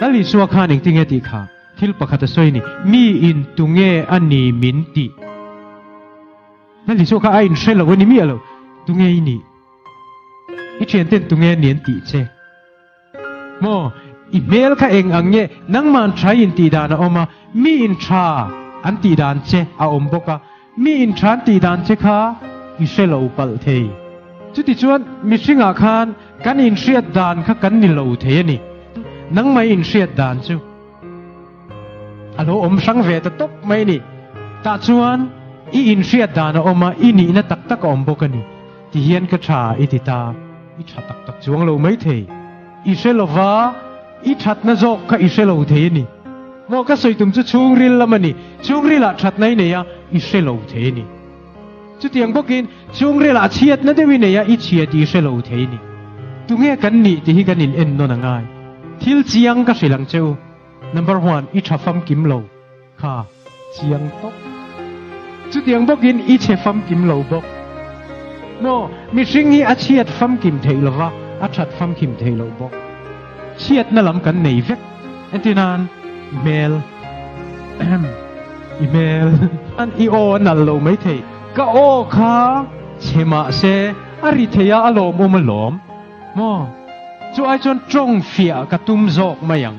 lali suwa khan ing tinge ti kha thil pakhat soi ni mi in tunge ani min ti lali suwa kha ai in shela wani mi alo tunge ini i chen ten tunge nien ti che mo i mel kha eng ange nang man thai in ti dana oma mi in tha an ti dan che a om boka mi in than ti dan che kha i shela upal thei chu ti chuan mi singa khan kan in riat dan kha kan ni lo thei ani นังไม่อินเสียดานจูอโลอมสังเวตตกไม่นี่ตาจวนอีอินเสียดานอมาอินีนตักตักอมบกันี่ที่เห็นกระชาอิติตาอิชาตักตักจวงเราไม่เทอิเชลวาอิชัดนะจกกับอิเชลวเทนี่งอก็สวยตุมจะชูงริลละมันนี่ชูงริละชัดในเนียอิเชลวเทนี่จุดยังบอกกินชูงริลอาชียนั่นเดวินเนี่ยอิเชียดอิเชลวเทนี่ตุงเงี้กันนี่ที่กันนินเอ็นนนง่าย thil chiang ka sri lang cheu number one, ít i thafam kim lo. Kha chiang tok. Chu tiang bok kim ít che fam kim lo bok. No mi sinh hi a chiat fam kim thei lo wa a that fam kim thei lo bok. Chiat na lam kan anh tin an, email email an io o na mấy mai thei. Ka o kha chema se ari theya alo mồm alom. Mo chú ai chọn trông phía cả tum dọc mà yang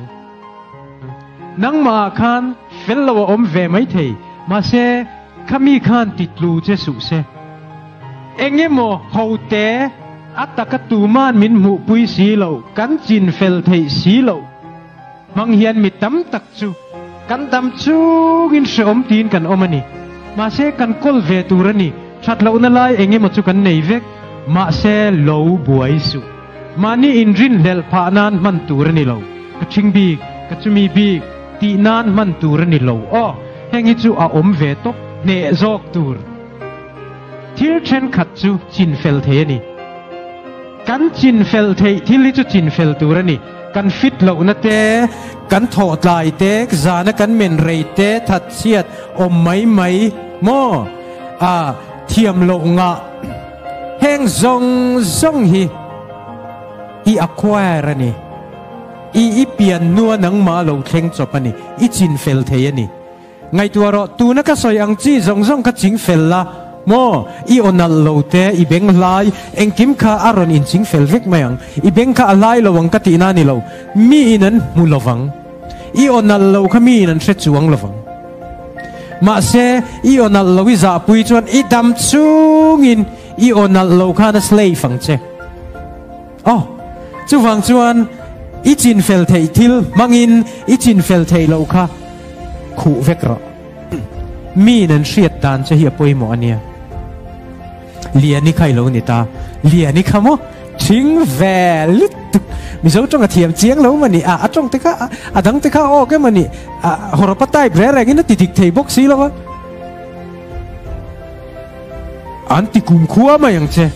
nang mà khan phèn lâu ôm về mấy thầy mà sẽ kami khan tịt lù chế sụ xe anh em mò hậu tế át ta cả tù man min mụ bùi xí lâu cắn chín phèn thầy xí lâu mang hiền mi tắm tắc chú cắn tâm chú in sẽ ôm tin cần ôm anh mà sẽ cần col về tu ra nì chặt lâu nà lai anh em mà chú cần nảy vét mà sẽ lâu buổi sụp mani in rin lel pha nan man turani lo ka ching bi ka chumi bi ti nan man turani lo o hengi chu a om ve tok ne zok tur thil chen khat chu chin fel the ni kan chin fel thei thil li chu chin fel tur ani kan fit lo na te kan tho tlai te zana kan men rei te that chiat om mai mai mo a thiam lo nga heng zong zong hi อีอควาเรนีอีอีเปียนนัวนังมาลงเ阿快了呢，伊นี่อีจินเฟลเทียนี่。ไงตัวราตัวนักสอยอังจีสงสงก็จิงเฟลละโมอีอนัลโลเตอีเบงไลายเองกิมคาอารอนอินจิงเฟลเวกไม่ยังอีเบงข้าลไลระวังกตินานิโลมีอินันมูลวังอีอนัลโลขมีอินันเชจวงระวังมาเสอีอนัลโลวิซาปุยจวนอีดัมซุงอินอีอนัลโลขานัสเลฟังเจอ๋อ chu wang chuan i chin fel thei thil mangin i chin fel thei lo kha khu vek ro mi nan hriat dan che hi poi mo ania lia ni khai lo ni ta lia ni khamo chính về lít mi zo trong a thiam chiang lo mani a a trong te kha a dang te kha o ke mani a hor pa tai bre re ngin ti tik thei bok si lo wa an ti kum khuwa ma yang che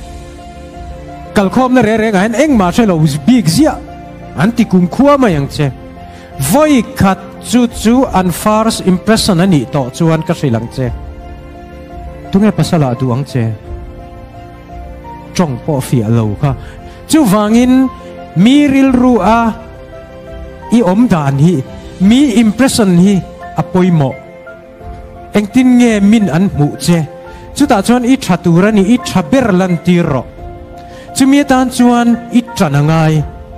kal khom na re re eng ma che lo big zia an ti kum khuwa ma yang che voi khat chu chu an first impression ani to chuan ka hrilang che tunge pasala du ang che trong po fi lo kha chu wangin mi ril ru a i om dan hi mi impression hi apoi mo eng tin nge min an mu che chu ta chuan i thatura ni i thaber lan tiro chu mi tan chuan i ít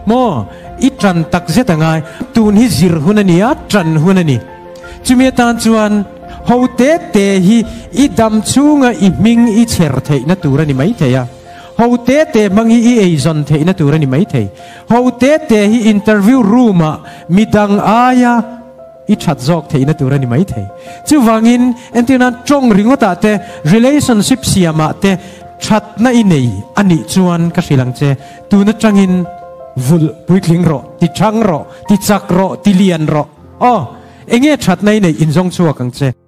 mo i tran tak zetangai tun hi zir hunania tran hunani chu mi tan chuan ho te te hi i dam chunga i ming i cher thei na turani mai theya hầu tế tế mang ít i ei zon na na ra ni mai thei. Hầu tế tế hi interview room a midang aya i chat zok thế, na tur ni mai thei. Chu wangin entina chong ringo ta te relationship siama te chat na i anh ani chuan ka hrilang che. Tu na changin, vul kinh ro, ti chang ro, ti chak ro, ti lian ro. Oh enge chat nai na in zong chua ang che.